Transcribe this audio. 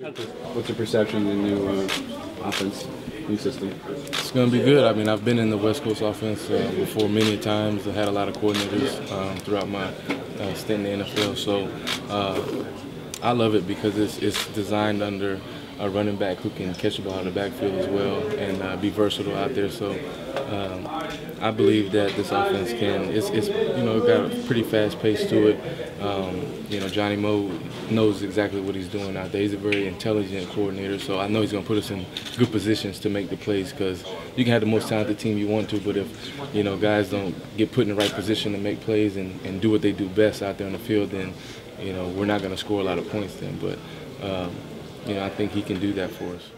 What's your perception of the new uh, offense, new system? It's going to be good. I mean, I've been in the West Coast offense uh, before many times. I had a lot of coordinators um, throughout my uh, stint in the NFL. So uh, I love it because it's, it's designed under a running back who can catch the ball in the backfield as well and uh, be versatile out there. So um, I believe that this offense can. It's, it's you know got a pretty fast pace to it. Um, you know Johnny Mo knows exactly what he's doing out there. He's a very intelligent coordinator, so I know he's going to put us in good positions to make the plays because you can have the most talented team you want to, but if you know guys don't get put in the right position to make plays and, and do what they do best out there on the field, then you know we're not going to score a lot of points then. But um, you know, I think he can do that for us.